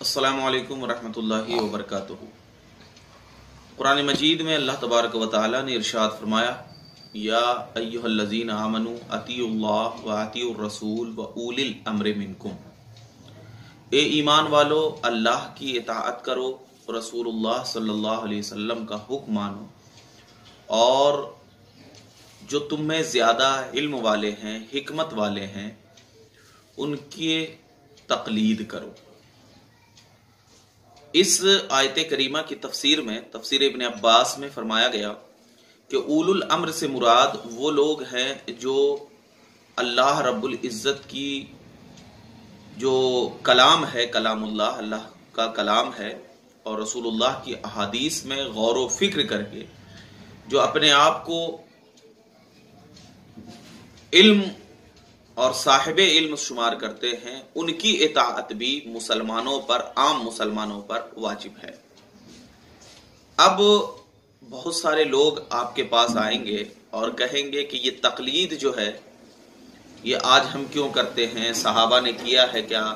السلام علیکم ورحمۃ اللہ وبرکاتہ۔ قرآن مجید میں اللہ تبارک و تعالی نے ارشاد فرمایا، یا ایہا الذین آمنوا اطیعوا اللہ و اطیعوا الرسول و اولی الامر منکم۔ اے ایمان والو، اللہ کی اطاعت کرو، رسول اللہ صلی اللہ علیہ وسلم کا حکم مانو۔ اور جو تم میں زیادہ علم والے ہیں، حکمت والے ہیں، ان کی تقلید کرو۔ اس آیت کریمہ کی تفسیر میں، تفسیر ابن عباس میں فرمایا گیا کہ اول الامر سے مراد وہ لوگ ہیں جو اللہ رب العزت کی جو کلام ہے، کلام اللہ اللہ کا کلام ہے اور رسول اللہ کی احادیث میں غور و فکر کر کے جو اپنے آپ کو علم اور صاحب علم شمار کرتے ہیں، ان کی اطاعت بھی مسلمانوں پر، عام مسلمانوں پر واجب ہے۔ اب بہت سارے لوگ آپ کے پاس آئیں گے اور کہیں گے کہ یہ تقلید جو ہے، یہ آج ہم کیوں کرتے ہیں؟ صحابہ نے کیا ہے کیا؟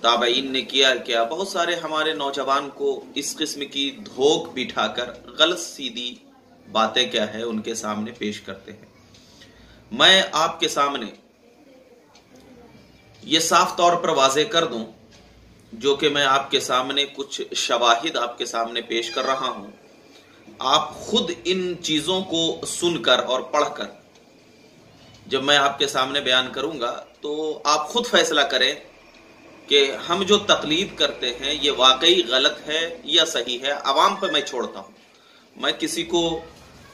تابعین نے کیا ہے کیا؟ بہت سارے ہمارے نوجوان کو اس قسم کی دھوک بٹھا کر غلط سیدھی باتیں کیا ہے، ان کے سامنے پیش کرتے ہیں۔ میں آپ کے سامنے یہ صاف طور پر واضح کر دوں جو کہ میں آپ کے سامنے کچھ شواہد آپ کے سامنے پیش کر رہا ہوں۔ آپ خود ان چیزوں کو سن کر اور پڑھ کر جب میں آپ کے سامنے بیان کروں گا تو آپ خود فیصلہ کریں کہ ہم جو تقلید کرتے ہیں یہ واقعی غلط ہے یا صحیح ہے۔ عوام پہ میں چھوڑتا ہوں۔ میں کسی کو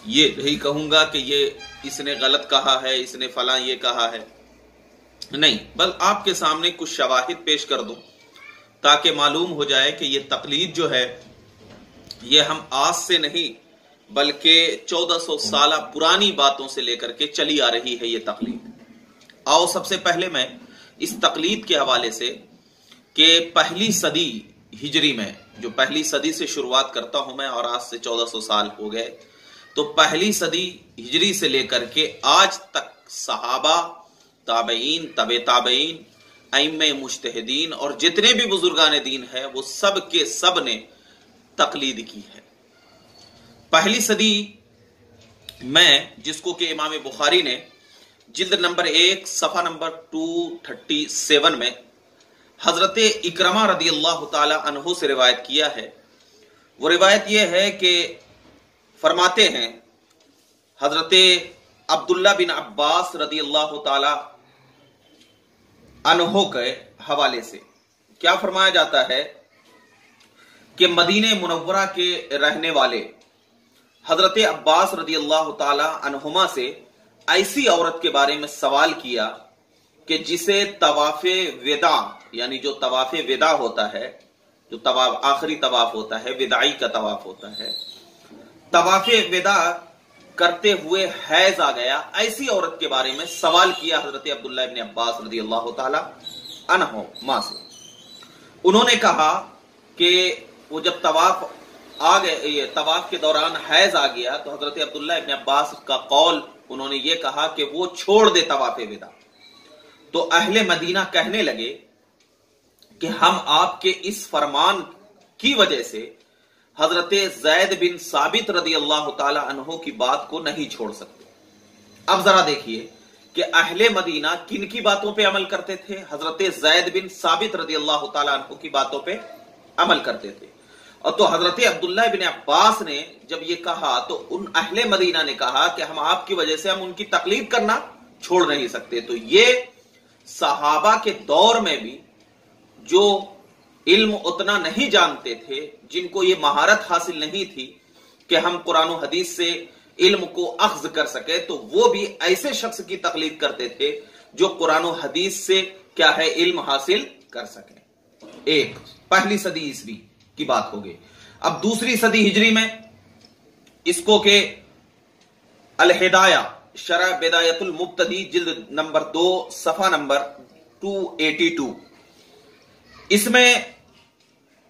یہ نہیں کہوں گا کہ یہ اس نے غلط کہا ہے، اس نے فلاں یہ کہا ہے۔ نہیں، بل آپ کے سامنے کچھ شواہد پیش کر دوں تاکہ معلوم ہو جائے کہ یہ تقلید جو ہے، یہ ہم آج سے نہیں، بلکہ چودہ سو سالہ پرانی باتوں سے لے کر کے چلی آ رہی ہے یہ تقلید۔ آؤ سب سے پہلے میں اس تقلید کے حوالے سے کہ پہلی صدی ہجری میں، جو پہلی صدی سے شروعات کرتا ہوں میں اور آج سے چودہ سو سال ہو گئے، تو پہلی صدی ہجری سے لے کر کے آج تک صحابہ تابعین طب تابعین ام مشتحدین اور جتنے بھی بزرگان دین ہیں، وہ سب کے سب نے تقلید کی ہے۔ پہلی صدی میں، جس کو کہ امام بخاری نے، جلد نمبر ایک، صفحہ نمبر ٹو تھرٹی سیون میں حضرت اکرما رضی اللہ تعالی عنہ سے روایت کیا ہے۔ وہ روایت یہ ہے کہ فرماتے ہیں، حضرت عبداللہ بن عباس رضی اللہ تعالی انہوں کے حوالے سے۔ کیا فرمایا جاتا ہے کہ مدینہ منورہ کے رہنے والے حضرت عباس رضی اللہ تعالی عنہما سے ایسی عورت کے بارے میں سوال کیا کہ جسے طواف ودا یعنی جو طواف ودا ہوتا ہے، جو طواف، آخری طواف ہوتا ہے ودائی کا طواف ہوتا ہے، طواف ودا کرتے ہوئے حیض آ گیا۔ ایسی عورت کے بارے میں سوال کیا حضرت عبداللہ ابن عباس رضی اللہ تعالی عنہ ماں سے۔ انہوں نے کہا کہ وہ جب طواف آ گئے طواف کے دوران حیض آ گیا تو حضرت عبداللہ ابن عباس کا قول، انہوں نے یہ کہا کہ وہ چھوڑ دے طواف ودا۔ تو اہل مدینہ کہنے لگے کہ ہم آپ کے اس فرمان کی وجہ سے حضرت زید بن ثابت رضی اللہ تعالی عنہ کی بات کو نہیں چھوڑ سکتے۔ اب ذرا دیکھیے کہ اہل مدینہ کن کی باتوں پہ عمل کرتے تھے؟ حضرت زید بن ثابت رضی اللہ تعالی عنہ کی باتوں پہ عمل کرتے تھے۔ اور تو حضرت عبداللہ بن عباس نے جب یہ کہا تو ان اہل مدینہ نے کہا کہ ہم آپ کی وجہ سے ہم ان کی تقلید کرنا چھوڑ نہیں سکتے۔ تو یہ صحابہ کے دور میں بھی جو علم اتنا نہیں جانتے تھے جن کو یہ مہارت حاصل نہیں تھی کہ ہم قرآن و حدیث سے علم کو اخذ کر سکے تو وہ بھی ایسے شخص کی تقلید کرتے تھے جو قرآن و حدیث سے کیا ہے علم حاصل کر سکے ایک، پہلی صدی عیسوی کی بات ہوگی اب دوسری صدی ہجری میں اس کو کہ الہدایہ شرح بدایت المبتدی، جلد نمبر دو، صفحہ نمبر ٹو ایٹی ٹو اس میں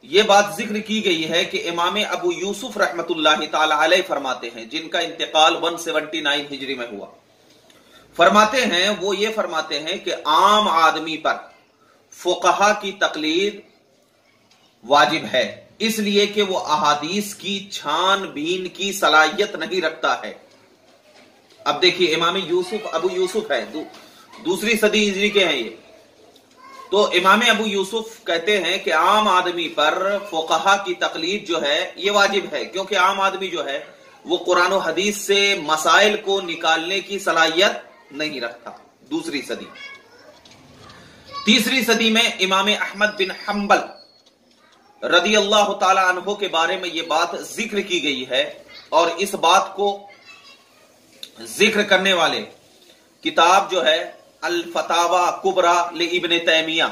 یہ بات ذکر کی گئی ہے کہ امام ابو یوسف رحمت اللہ تعالی علیہ فرماتے ہیں، جن کا انتقال 179 ہجری میں ہوا۔ فرماتے ہیں، وہ یہ فرماتے ہیں کہ عام آدمی پر فقہا کی تقلید واجب ہے، اس لیے کہ وہ احادیث کی چھان بین کی صلاحیت نہیں رکھتا ہے۔ اب دیکھیے، امام یوسف ابو یوسف ہے دوسری صدی ہجری کے ہیں یہ۔ تو امام ابو یوسف کہتے ہیں کہ عام آدمی پر فقہا کی تقلید جو ہے یہ واجب ہے، کیونکہ عام آدمی جو ہے وہ قرآن و حدیث سے مسائل کو نکالنے کی صلاحیت نہیں رکھتا۔ دوسری صدی۔ تیسری صدی میں امام احمد بن حنبل رضی اللہ تعالی عنہ کے بارے میں یہ بات ذکر کی گئی ہے اور اس بات کو ذکر کرنے والے کتاب جو ہے الفتاوا کبرا ابن تیمیہ،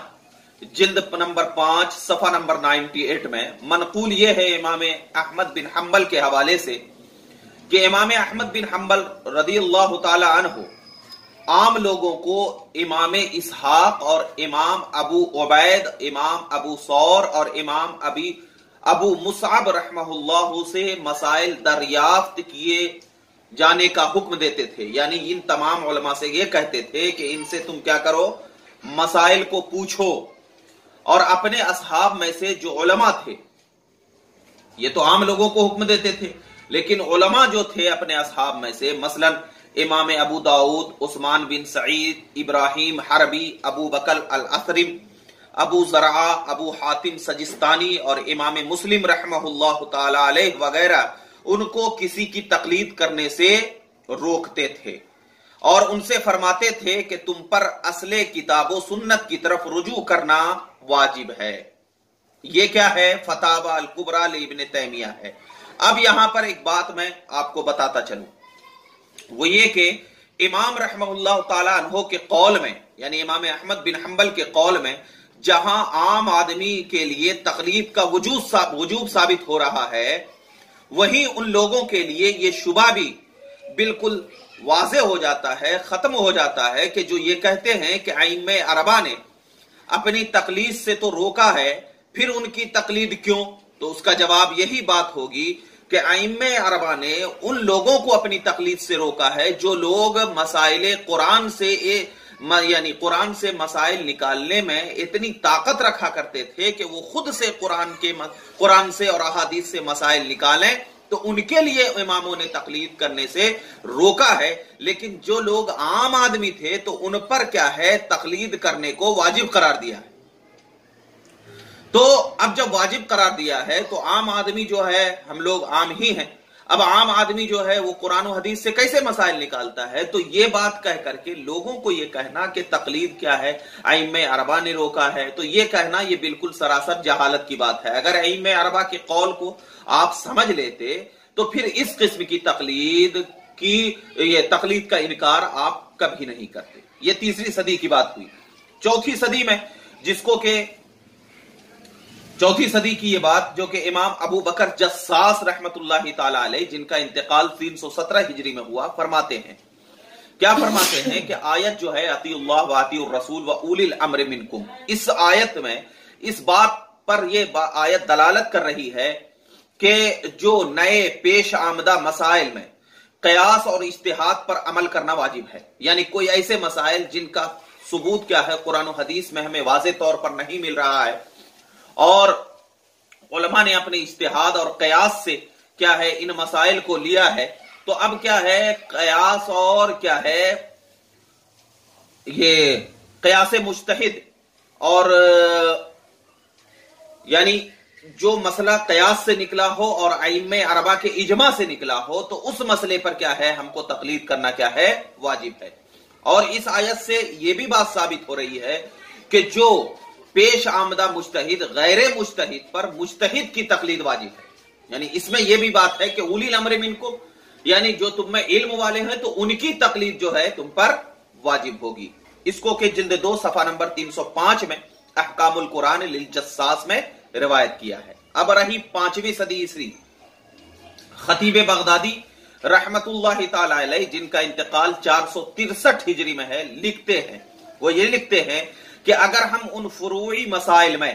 جلد نمبر پانچ، صفحہ نمبر نائنٹی ایٹ میں۔ منقول یہ ہے امام احمد بن حنبل کے حوالے سے کہ امام احمد بن حنبل رضی اللہ تعالی عنہ عام لوگوں کو امام اسحاق اور امام ابو عبید، امام ابو سور اور امام ابی ابو مصعب رحمہ اللہ سے مسائل دریافت کیے جانے کا حکم دیتے تھے۔ یعنی ان تمام علماء سے یہ کہتے تھے کہ ان سے تم کیا کرو؟ مسائل کو پوچھو۔ اور اپنے اصحاب میں سے جو علماء تھے، یہ تو عام لوگوں کو حکم دیتے تھے، لیکن علماء جو تھے اپنے اصحاب میں سے، مثلا امام ابو داود عثمان بن سعید، ابراہیم حربی، ابو بکل الاسرم ابو ذرا ابو حاتم سجستانی اور امام مسلم رحمہ اللہ تعالی علیہ وغیرہ ان کو کسی کی تقلید کرنے سے روکتے تھے اور ان سے فرماتے تھے کہ تم پر اصل کتاب و سنت کی طرف رجوع کرنا واجب ہے۔ یہ کیا ہے؟ فتح القبرا ابن تیمیہ ہے۔ اب یہاں پر ایک بات میں آپ کو بتاتا چلوں۔ وہ یہ کہ امام رحمہ اللہ تعالی عنہ کے قول میں یعنی امام احمد بن حنبل کے قول میں، جہاں عام آدمی کے لیے تقلید کا وجود وجوب ثابت ہو رہا ہے وہی ان لوگوں کے لیے یہ شبہ بھی بالکل واضح ہو جاتا ہے، ختم ہو جاتا ہے کہ جو یہ کہتے ہیں کہ ائم عربا نے اپنی تقلید سے تو روکا ہے، پھر ان کی تقلید کیوں؟ تو اس کا جواب یہی بات ہوگی کہ ائم عربا نے ان لوگوں کو اپنی تقلید سے روکا ہے جو لوگ مسائل قرآن سے یعنی قرآن سے مسائل نکالنے میں اتنی طاقت رکھا کرتے تھے کہ وہ خود سے قرآن کے قرآن سے اور احادیث سے مسائل نکالیں تو ان کے لیے اماموں نے تقلید کرنے سے روکا ہے۔ لیکن جو لوگ عام آدمی تھے تو ان پر کیا ہے؟ تقلید کرنے کو واجب قرار دیا ہے۔ تو اب جب واجب قرار دیا ہے تو عام آدمی جو ہے، ہم لوگ عام ہی ہیں۔ اب عام آدمی جو ہے وہ قرآن و حدیث سے کیسے مسائل نکالتا ہے؟ تو یہ بات کہہ کر کے لوگوں کو یہ کہنا کہ تقلید کیا ہے؟ ائم عربا نے روکا ہے۔ تو یہ کہنا یہ بالکل سراسر جہالت کی بات ہے۔ اگر ائم عربا کے قول کو آپ سمجھ لیتے تو پھر اس قسم کی تقلید کی، یہ تقلید کا انکار آپ کبھی نہیں کرتے۔ یہ تیسری صدی کی بات ہوئی۔ چوتھی صدی میں جس کو کہ چوتھی صدی کی یہ بات جو کہ امام ابو بکر جساس رحمت اللہ تعالی علیہ، جن کا انتقال تین سو سترہ ہجری میں ہوا، فرماتے ہیں۔ کیا فرماتے ہیں کہ آیت جو ہے عطی اللہ واطی الرسول و اول الامر منکم، اس آیت میں، اس بات پر یہ آیت دلالت کر رہی ہے کہ جو نئے پیش آمدہ مسائل میں قیاس اور اشتہاد پر عمل کرنا واجب ہے۔ یعنی کوئی ایسے مسائل جن کا ثبوت کیا ہے، قرآن و حدیث میں ہمیں واضح طور پر نہیں مل رہا ہے اور علماء نے اپنے اشتہاد اور قیاس سے کیا ہے ان مسائل کو لیا ہے۔ تو اب کیا ہے؟ قیاس اور کیا ہے؟ یہ قیاس مشتحد اور یعنی جو مسئلہ قیاس سے نکلا ہو اور ائم عربا کے اجماع سے نکلا ہو، تو اس مسئلے پر کیا ہے؟ ہم کو تقلید کرنا کیا ہے؟ واجب ہے۔ اور اس آیت سے یہ بھی بات ثابت ہو رہی ہے کہ جو پیش آمدہ مشتحد غیر مشتحد پر مشتحد کی تقلید واجب ہے۔ یعنی اس میں یہ بھی بات ہے کہ اولی الامر من کو یعنی جو تم میں علم والے ہیں تو ان کی تقلید جو ہے تم پر واجب ہوگی۔ اس کو کہ جلد دو صفحہ نمبر تین سو پانچ میں احکام القرآن للجساس میں روایت کیا ہے۔ اب رہی پانچویں صدی عیسوی۔ خطیب بغدادی رحمت اللہ تعالی علیہ، جن کا انتقال چار سو ترسٹھ ہجری میں ہے، لکھتے ہیں۔ وہ یہ لکھتے ہیں کہ اگر ہم ان فروعی مسائل میں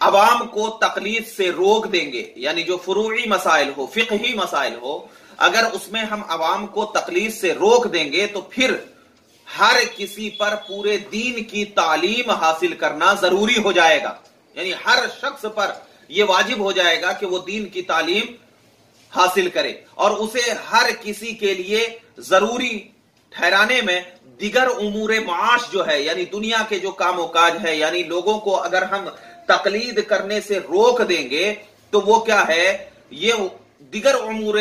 عوام کو تقلید سے روک دیں گے یعنی جو فروعی مسائل ہو، فقہی مسائل ہو، اگر اس میں ہم عوام کو تقلید سے روک دیں گے تو پھر ہر کسی پر پورے دین کی تعلیم حاصل کرنا ضروری ہو جائے گا۔ یعنی ہر شخص پر یہ واجب ہو جائے گا کہ وہ دین کی تعلیم حاصل کرے۔ اور اسے ہر کسی کے لیے ضروری ٹھہرانے میں دیگر امور معاش جو ہے یعنی دنیا کے جو کام و کاج ہے یعنی لوگوں کو اگر ہم تقلید کرنے سے روک دیں گے، تو وہ کیا ہے؟ یہ دیگر امور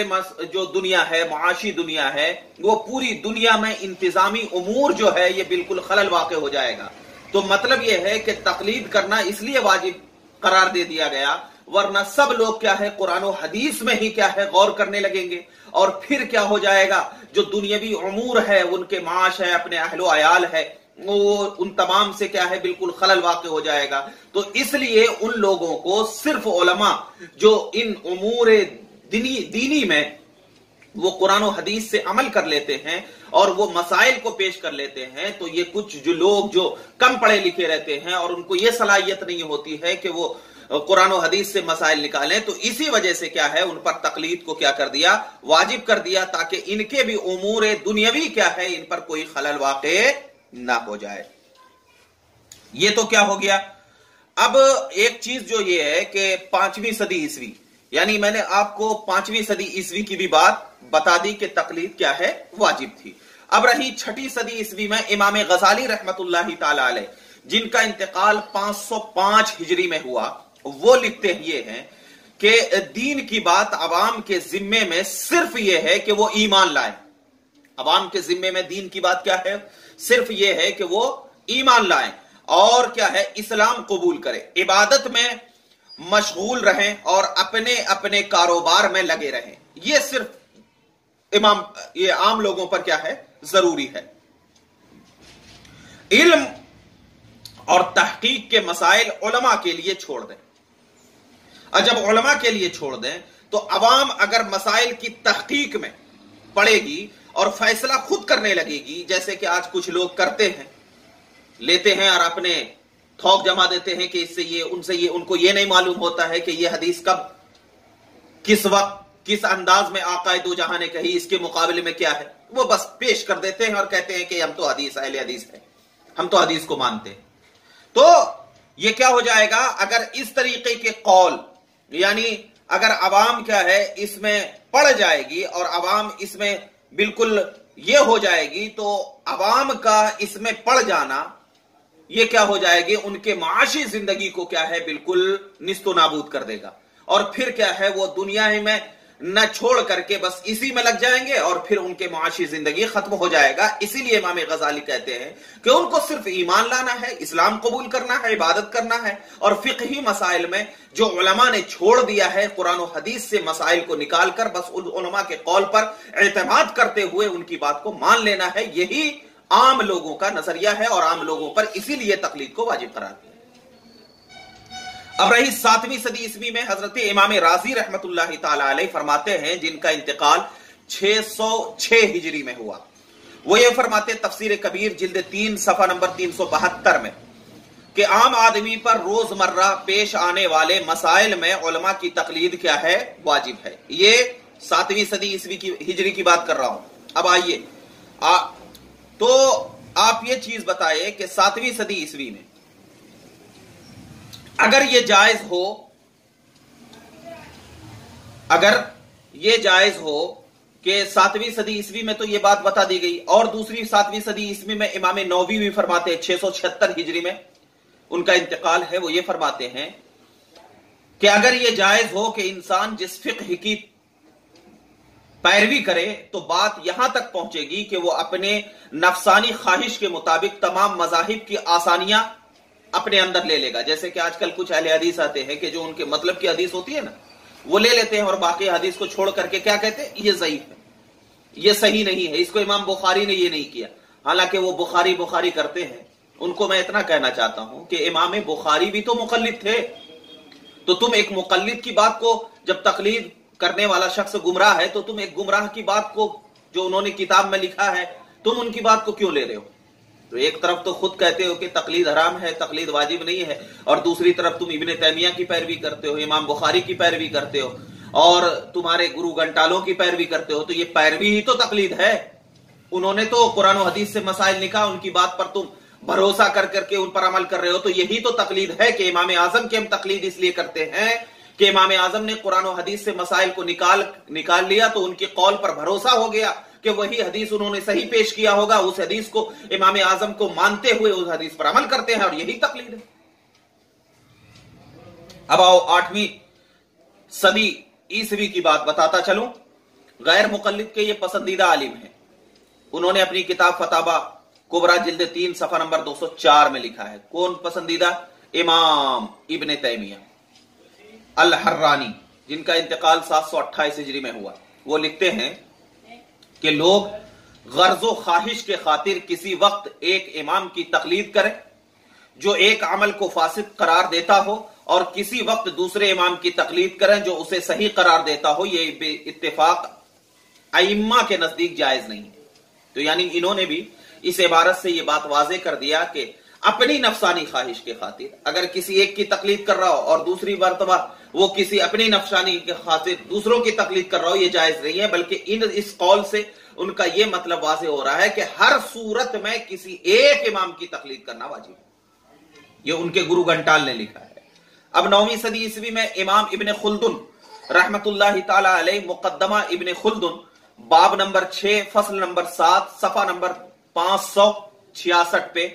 جو دنیا ہے، معاشی دنیا ہے، وہ پوری دنیا میں انتظامی امور جو ہے، یہ بالکل خلل واقع ہو جائے گا۔ تو مطلب یہ ہے کہ تقلید کرنا اس لیے واجب قرار دے دیا گیا ورنہ سب لوگ کیا ہے قرآن و حدیث میں ہی کیا ہے غور کرنے لگیں گے اور پھر کیا ہو جائے گا؟ جو دنیاوی امور ہے، ان کے معاش ہے، اپنے اہل و عیال ہے، وہ ان تمام سے کیا ہے بالکل خلل واقع ہو جائے گا۔ تو اس لیے ان لوگوں کو صرف علماء جو ان امور دینی دینی میں وہ قرآن و حدیث سے عمل کر لیتے ہیں اور وہ مسائل کو پیش کر لیتے ہیں، تو یہ کچھ جو لوگ جو کم پڑھے لکھے رہتے ہیں اور ان کو یہ صلاحیت نہیں ہوتی ہے کہ وہ قرآن و حدیث سے مسائل نکالیں تو اسی وجہ سے کیا ہے؟ ان پر تقلید کو کیا کر دیا؟ واجب کر دیا تاکہ ان کے بھی امور دنیاوی کیا ہے؟ ان پر کوئی خلل واقع نہ ہو جائے۔ یہ تو کیا ہو گیا؟ اب ایک چیز جو یہ ہے کہ پانچویں صدی عیسوی یعنی میں نے آپ کو پانچویں صدی عیسوی کی بھی بات بتا دی کہ تقلید کیا ہے؟ واجب تھی۔ اب رہی چھٹی صدی عیسوی میں امام غزالی رحمت اللہ تعالی علیہ، جن کا انتقال پانچ سو پانچ ہجری میں ہوا۔ وہ لکھتے یہ ہیں کہ دین کی بات عوام کے ذمے میں صرف یہ ہے کہ وہ ایمان لائیں عوام کے ذمے میں دین کی بات کیا ہے؟ صرف یہ ہے کہ وہ ایمان لائیں اور کیا ہے؟ اسلام قبول کرے۔ عبادت میں مشغول رہیں اور اپنے اپنے کاروبار میں لگے رہیں۔ یہ صرف امام، یہ عام لوگوں پر کیا ہے؟ ضروری ہے۔ علم اور تحقیق کے مسائل علماء کے لیے چھوڑ دیں۔ اور جب علماء کے لیے چھوڑ دیں، تو عوام اگر مسائل کی تحقیق میں پڑے گی اور فیصلہ خود کرنے لگے گی، جیسے کہ آج کچھ لوگ کرتے ہیں، لیتے ہیں اور اپنے تھوک جما دیتے ہیں کہ اس سے یہ، ان سے یہ، ان کو یہ نہیں معلوم ہوتا ہے کہ یہ حدیث کب، کس وقت، کس انداز میں آقا دو جہاں نے کہی، اس کے مقابلے میں کیا ہے؟ وہ بس پیش کر دیتے ہیں اور کہتے ہیں کہ ہم تو حدیث، اہل حدیث ہے ہم تو حدیث کو مانتے ہیں۔ تو یہ کیا ہو جائے گا؟ اگر اس طریقے کے قول یعنی اگر عوام کیا ہے اس میں پڑ جائے گی اور عوام اس میں بالکل یہ ہو جائے گی تو عوام کا اس میں پڑ جانا یہ کیا ہو جائے گی؟ ان کے معاشی زندگی کو کیا ہے بالکل نست و نابود کر دے گا۔ اور پھر کیا ہے؟ وہ دنیا ہی میں نہ چھوڑ کر کے بس اسی میں لگ جائیں گے اور پھر ان کے معاشی زندگی ختم ہو جائے گا۔ اسی لیے امام غزالی کہتے ہیں کہ ان کو صرف ایمان لانا ہے، اسلام قبول کرنا ہے، عبادت کرنا ہے اور فقہی مسائل میں جو علماء نے چھوڑ دیا ہے، قرآن و حدیث سے مسائل کو نکال کر بس ان علماء کے قول پر اعتماد کرتے ہوئے ان کی بات کو مان لینا ہے، یہی عام لوگوں کا نظریہ ہے اور عام لوگوں پر اسی لیے تقلید کو واجب قرار دیا۔ اب رہی ساتویں صدی عیسوی میں حضرت امام راضی رحمت اللہ تعالی علیہ فرماتے ہیں جن کا انتقال چھ سو چھ ہجری میں ہوا۔ وہ یہ فرماتے تفسیر کبیر جلد تین صفحہ نمبر تین سو بہتر میں کہ عام آدمی پر روز مرہ پیش آنے والے مسائل میں علماء کی تقلید کیا ہے؟ واجب ہے۔ یہ ساتویں صدی عیسوی کی ہجری کی بات کر رہا ہوں۔ اب آئیے۔ تو آپ یہ چیز بتائے کہ ساتویں صدی عیسوی میں اگر یہ جائز ہو، اگر یہ جائز ہو کہ ساتویں صدی عیسوی میں تو یہ بات بتا دی گئی، اور دوسری ساتویں صدی عیسوی میں امام نووی بھی فرماتے ہیں، چھ سو چھتر ہجری میں، ان کا انتقال ہے، وہ یہ فرماتے ہیں کہ اگر یہ جائز ہو کہ انسان جس فقہ کی پیروی کرے، تو بات یہاں تک پہنچے گی کہ وہ اپنے نفسانی خواہش کے مطابق تمام مذاہب کی آسانیاں اپنے اندر لے لے گا۔ جیسے کہ آج کل کچھ اہل حدیث آتے ہیں کہ جو ان کے مطلب کی حدیث ہوتی ہے نا، وہ لے لیتے ہیں اور باقی حدیث کو چھوڑ کر کے کیا کہتے ہیں؟ یہ ضعیف ہے۔ یہ صحیح نہیں ہے۔ اس کو امام بخاری نے یہ نہیں کیا۔ حالانکہ وہ بخاری بخاری کرتے ہیں۔ ان کو میں اتنا کہنا چاہتا ہوں کہ امام بخاری بھی تو مقلد تھے۔ تو تم ایک مقلد کی بات کو جب تقلید کرنے والا شخص گمراہ ہے تو تم ایک گمراہ کی بات کو جو انہوں نے کتاب میں لکھا ہے، تم ان کی بات کو کیوں لے رہے ہو؟ تو ایک طرف تو خود کہتے ہو کہ تقلید حرام ہے، تقلید واجب نہیں ہے، اور دوسری طرف تم ابن تیمیہ کی پیروی کرتے ہو، امام بخاری کی پیروی کرتے ہو، اور تمہارے گرو گنٹالوں کی پیروی کرتے ہو، تو یہ پیروی ہی تو تقلید ہے۔ انہوں نے تو قرآن و حدیث سے مسائل لکھا ان کی بات پر تم بھروسہ کر کر کے ان پر عمل کر رہے ہو، تو یہی تو تقلید ہے کہ امام اعظم کی ہم تقلید اس لیے کرتے ہیں کہ امام اعظم نے قرآن و حدیث سے مسائل کو نکال نکال لیا تو ان کے قول پر بھروسہ ہو گیا۔ کہ وہی حدیث انہوں نے صحیح پیش کیا ہوگا، اس حدیث کو امام اعظم کو مانتے ہوئے اس حدیث پر عمل کرتے ہیں اور یہی تقلید ہے۔ اب آؤ آٹھویں صدی عیسوی کی بات بتاتا چلوں۔ غیر مقلد کے یہ پسندیدہ عالم ہیں۔ انہوں نے اپنی کتاب فتابہ کبرا جلد تین، صفحہ نمبر دو سو چار میں لکھا ہے۔ کون پسندیدہ؟ امام ابن تیمیہ۔ الحرانی، جن کا انتقال سات سو اٹھائیس ہجری میں ہوا۔ وہ لکھتے ہیں کہ لوگ غرض و خواہش کے خاطر کسی وقت ایک امام کی تقلید کریں جو ایک عمل کو فاسد قرار دیتا ہو اور کسی وقت دوسرے امام کی تقلید کریں جو اسے صحیح قرار دیتا ہو، یہ اتفاق ائمہ کے نزدیک جائز نہیں۔ تو یعنی انہوں نے بھی اس عبارت سے یہ بات واضح کر دیا کہ اپنی نفسانی خواہش کے خاطر۔ اگر کسی ایک کی تقلید کر رہا ہو اور دوسری مرتبہ وہ کسی اپنی نفسانی کے خاطر دوسروں کی تقلید کر رہا ہو، یہ جائز نہیں ہے، بلکہ ان اس قول سے ان کا یہ مطلب واضح ہو رہا ہے کہ ہر صورت میں کسی ایک امام کی تقلید کرنا واجب ہے۔ یہ ان کے گرو گنٹال نے لکھا ہے۔ اب نویں صدی عیسوی میں امام ابن خلدن رحمت اللہ تعالی علیہ، مقدمہ ابن خلدن باب نمبر چھ، فصل نمبر سات، صفحہ نمبر پانچ سو چھیاسٹھ پہ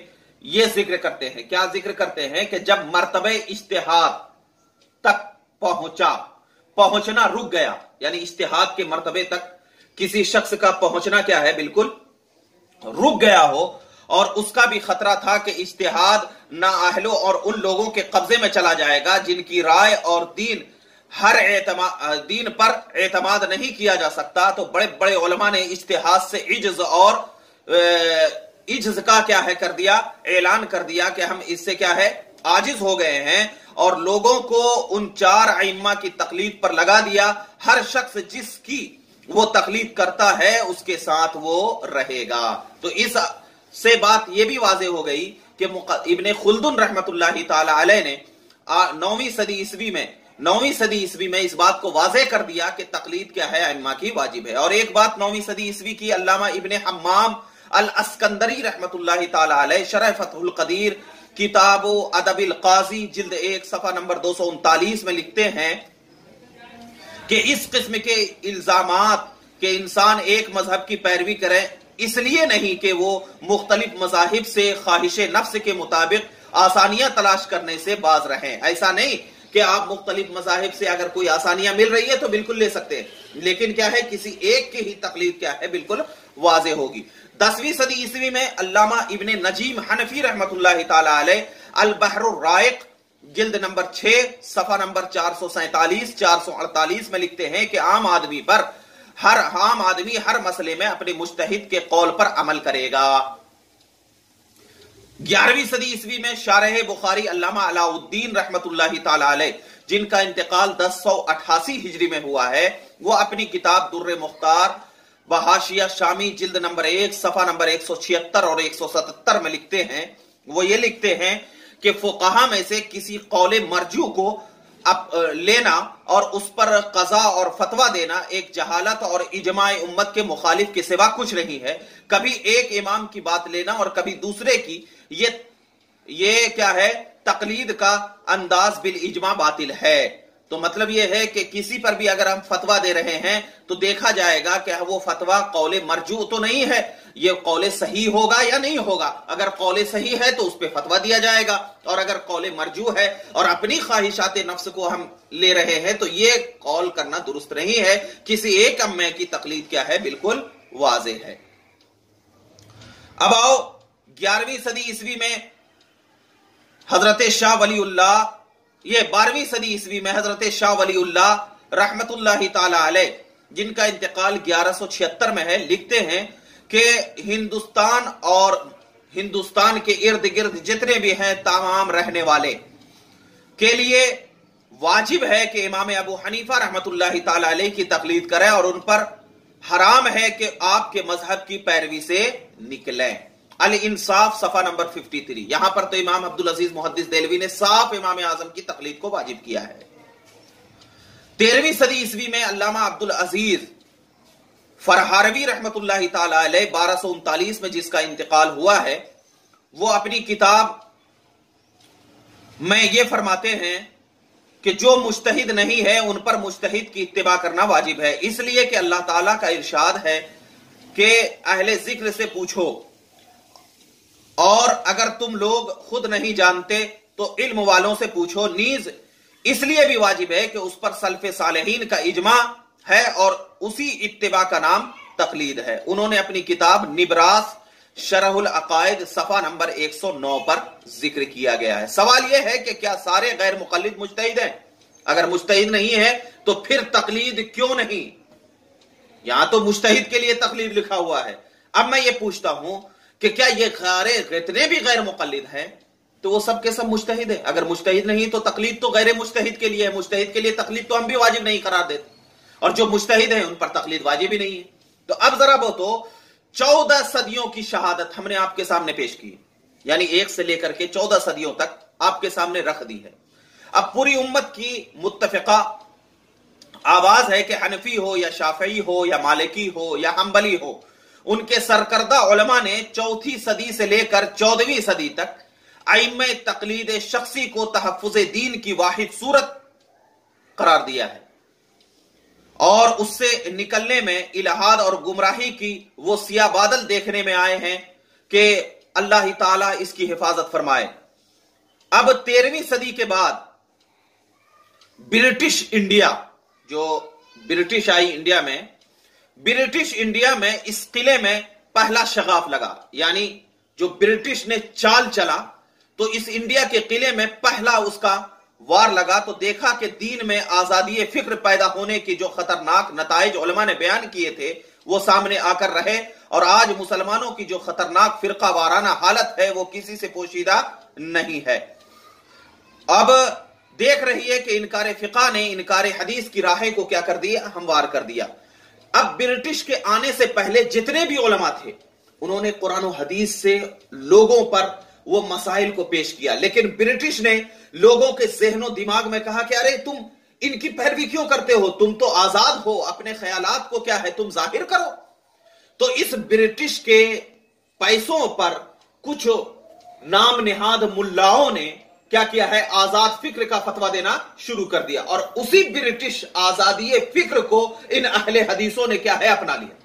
یہ ذکر کرتے ہیں، کیا ذکر کرتے ہیں کہ جب مرتبہ اشتہاد تک پہنچا، پہنچنا رک گیا یعنی اشتہاد کے مرتبے تک کسی شخص کا پہنچنا کیا ہے؟ بالکل رک گیا ہو، اور اس کا بھی خطرہ تھا کہ اشتہاد نا اہلو اور ان لوگوں کے قبضے میں چلا جائے گا جن کی رائے اور دین ہر اعتماد دین پر اعتماد نہیں کیا جا سکتا۔ تو بڑے بڑے علماء نے اشتہاد سے عجز اور عجز کا کیا ہے کر دیا، اعلان کر دیا کہ ہم اس سے کیا ہے آجز ہو گئے ہیں اور لوگوں کو ان چار ائمہ کی تقلید پر لگا دیا۔ ہر شخص جس کی وہ تقلید کرتا ہے، اس کے ساتھ وہ رہے گا۔ تو اس سے بات یہ بھی واضح ہو گئی کہ ابن خلدن رحمت اللہ تعالی علیہ نے نویں صدی عیسوی میں، نویں صدی عیسوی میں اس بات کو واضح کر دیا کہ تقلید کیا ہے، ائمہ کی واجب ہے۔ اور ایک بات نویں صدی عیسوی کی علامہ ابن حمام الاسکندری رحمت اللہ تعالی علیہ، شرح فتح القدیر، کتاب و ادب القاضی، جلد ایک، صفحہ نمبر دو سو انتالیس میں لکھتے ہیں کہ اس قسم کے الزامات کہ انسان ایک مذہب کی پیروی کرے، اس لیے نہیں کہ وہ مختلف مذاہب سے، خواہش نفس کے مطابق آسانیاں تلاش کرنے سے باز رہیں۔ ایسا نہیں۔ کہ آپ مختلف مذاہب سے اگر کوئی آسانیاں مل رہی ہے تو بالکل لے سکتے ہیں۔ لیکن کیا ہے، کسی ایک کی ہی تقلید کیا ہے، بالکل واضح ہوگی۔ دسویں صدی عیسوی میں علامہ ابن نجیم حنفی رحمت اللہ تعالی علیہ، البحر الرائق، جلد نمبر چھ، صفحہ نمبر چار سو سینتالیس، چار سو اڑتالیس میں لکھتے ہیں کہ عام آدمی پر، ہر عام آدمی ہر مسئلے میں اپنے مشتحد کے قول پر عمل کرے گا۔ گیارہویں صدی عیسوی میں شارح بخاری علامہ علاء الدین رحمت اللہ تعالی علیہ، جن کا انتقال دس سو اٹھاسی ہجری میں ہوا ہے، وہ اپنی کتاب در مختار بحاشیہ شامی جلد نمبر ایک، صفحہ نمبر ایک سو چھتر اور ایک سو ستتر میں لکھتے ہیں۔ وہ یہ لکھتے ہیں کہ فقہا میں سے کسی قول مرجو کو لینا اور اس پر قضا اور فتوہ دینا ایک جہالت اور اجماع امت کے مخالف کے سوا کچھ نہیں ہے۔ کبھی ایک امام کی بات لینا اور کبھی دوسرے کی، یہ یہ کیا ہے؟ تقلید کا انداز بالاجماع باطل ہے۔ تو مطلب یہ ہے کہ کسی پر بھی اگر ہم فتوا دے رہے ہیں تو دیکھا جائے گا کہ وہ فتوا قول مرجو تو نہیں ہے، یہ قول صحیح ہوگا یا نہیں ہوگا؟ اگر قول صحیح ہے تو اس پہ فتوا دیا جائے گا۔ اور اگر قول مرجو ہے اور اپنی خواہشات نفس کو ہم لے رہے ہیں تو یہ قول کرنا درست نہیں ہے۔ کسی ایک امے کی تقلید کیا ہے؟ بالکل واضح ہے۔ اب آؤ گیارہویں صدی عیسوی میں حضرت شاہ ولی اللہ یہ بارہویں صدی عیسوی میں حضرت شاہ ولی اللہ رحمت اللہ تعالی علیہ، جن کا انتقال گیارہ سو چھتر میں ہے، لکھتے ہیں کہ ہندوستان اور ہندوستان کے ارد گرد جتنے بھی ہیں، تمام رہنے والے۔ کے لیے واجب ہے کہ امام ابو حنیفہ رحمت اللہ تعالی علیہ کی تقلید کریں اور ان پر حرام ہے کہ آپ کے مذہب کی پیروی سے نکلیں۔ الانصاف صفحہ نمبر 53 یہاں پر تو امام عبدالعزیز محدث دیلوی نے صاف امام اعظم کی تقلید کو واجب کیا ہے۔ تیرہویں صدی عیسوی میں علامہ عبدالعزیز فرحاروی رحمت اللہ تعالی علیہ بارہ سو انتالیس میں جس کا انتقال ہوا ہے، وہ اپنی کتاب میں یہ فرماتے ہیں کہ جو مشتحد نہیں ہے، ان پر مشتحد کی اتباع کرنا واجب ہے۔ اس لیے کہ اللہ تعالیٰ کا ارشاد ہے کہ اہل ذکر سے پوچھو۔ اور اگر تم لوگ خود نہیں جانتے تو علم والوں سے پوچھو نیز۔ اس لیے بھی واجب ہے کہ اس پر سلف صالحین کا اجماع ہے اور اسی اتباع کا نام تقلید ہے۔ انہوں نے اپنی کتاب نبراس شرح العقائد صفحہ نمبر ایک سو نو پر ذکر کیا گیا ہے۔ سوال یہ ہے کہ کیا سارے غیر مقلد مجتہد ہیں؟ اگر مجتہد نہیں ہے تو پھر تقلید کیوں نہیں؟ یہاں تو مجتہد کے لیے تقلید لکھا ہوا ہے۔ اب میں یہ پوچھتا ہوں کہ کیا یہ غیر جتنے بھی غیر مقلد ہیں، تو وہ سب کے سب مجتہد ہیں۔ اگر مجتہد نہیں تو تقلید تو غیر مجتہد کے لیے ہے۔ مجتہد کے لیے تقلید تو ہم بھی واجب نہیں قرار دیتے۔ اور جو مجتہد ہیں ان پر تقلید واجب ہی نہیں ہے۔ تو اب ذرا بہتو چودہ صدیوں کی شہادت ہم نے آپ کے سامنے پیش کی۔ یعنی ایک سے لے کر کے چودہ صدیوں تک آپ کے سامنے رکھ دی ہے۔ اب پوری امت کی متفقہ آواز ہے کہ حنفی ہو یا شافعی ہو یا مالکی ہو یا حنبلی ہو ان کے سرکردہ علماء نے چوتھی صدی سے لے کر چودہویں صدی تک ائم تقلید شخصی کو تحفظ دین کی واحد صورت قرار دیا ہے۔ اور اس سے نکلنے میں الہاد اور گمراہی کی وہ سیاہ بادل دیکھنے میں آئے ہیں کہ اللہ تعالی اس کی حفاظت فرمائے۔ اب تیرہویں صدی کے بعد برٹش انڈیا جو برٹش آئی انڈیا میں برٹش انڈیا میں اس قلعے میں پہلا شغاف لگا یعنی جو برٹش نے چال چلا، تو اس انڈیا کے قلعے میں پہلا اس کا وار لگا۔ تو دیکھا کہ دین میں آزادی فکر پیدا ہونے کی جو خطرناک نتائج علماء نے بیان کیے تھے، وہ سامنے آ کر رہے۔ اور آج مسلمانوں کی جو خطرناک فرقہ وارانہ حالت ہے، وہ کسی سے پوشیدہ نہیں ہے۔ اب دیکھ رہی ہے کہ انکار فقہ نے انکار حدیث کی راہیں کو کیا کر دیا ہموار کر دیا۔ اب برٹش کے آنے سے پہلے جتنے بھی علماء تھے، انہوں نے قرآن و حدیث سے لوگوں پر وہ مسائل کو پیش کیا۔ لیکن برٹش نے لوگوں کے ذہن و دماغ میں کہا کہ ارے، تم ان کی پیروی کیوں کرتے ہو؟ تم تو آزاد ہو، اپنے خیالات کو کیا ہے؟ تم ظاہر کرو۔ تو اس برٹش کے پیسوں پر کچھ نام نہاد ملاؤں نے کیا کیا ہے؟ آزاد فکر کا فتوا دینا شروع کر دیا۔ اور اسی برٹش آزادی فکر کو ان اہل حدیثوں نے کیا ہے؟ اپنا لیا۔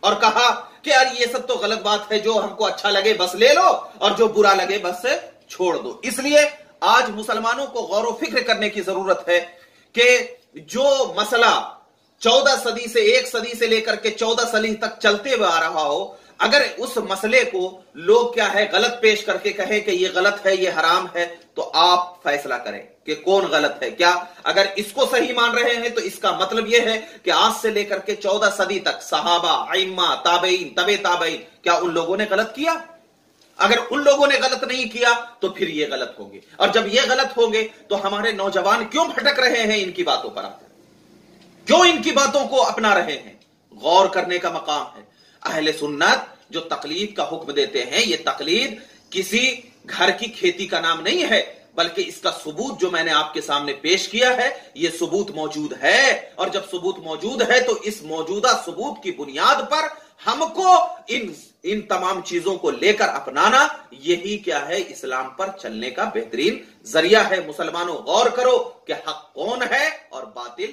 اور کہا کہ یار یہ سب تو غلط بات ہے، جو ہم کو اچھا لگے بس لے لو، اور جو برا لگے بس سے چھوڑ دو۔ اس لیے آج مسلمانوں کو غور و فکر کرنے کی ضرورت ہے کہ جو مسئلہ چودہ صدی سے ایک صدی سے لے کر کے چودہ صدی تک چلتے ہوئے آ رہا ہو اگر اس مسئلے کو لوگ کیا ہے غلط پیش کر کے کہیں کہ یہ غلط ہے، یہ حرام ہے، تو آپ فیصلہ کریں کہ کون غلط ہے۔ کیا اگر اس کو صحیح مان رہے ہیں تو اس کا مطلب یہ ہے کہ آج سے لے کر کے چودہ صدی تک صحابہ، ائمہ، تابعین طب تابعین، کیا ان لوگوں نے غلط کیا؟ اگر ان لوگوں نے غلط نہیں کیا تو پھر یہ غلط ہوں گے۔ اور جب یہ غلط ہوں گے تو ہمارے نوجوان کیوں بھٹک رہے ہیں ان کی باتوں پر؟ کیوں ان کی باتوں کو اپنا رہے ہیں؟ غور کرنے کا مقام ہے۔ اہل سنت جو تقلید کا حکم دیتے ہیں، یہ تقلید کسی گھر کی کھیتی کا نام نہیں ہے، بلکہ اس کا ثبوت جو میں نے آپ کے سامنے پیش کیا ہے، یہ ثبوت موجود ہے۔ اور جب ثبوت موجود ہے تو اس موجودہ ثبوت کی بنیاد پر ہم کو ان ان تمام چیزوں کو لے کر اپنانا، یہی کیا ہے، اسلام پر چلنے کا بہترین ذریعہ ہے۔ مسلمانوں، غور کرو کہ حق کون ہے اور باطل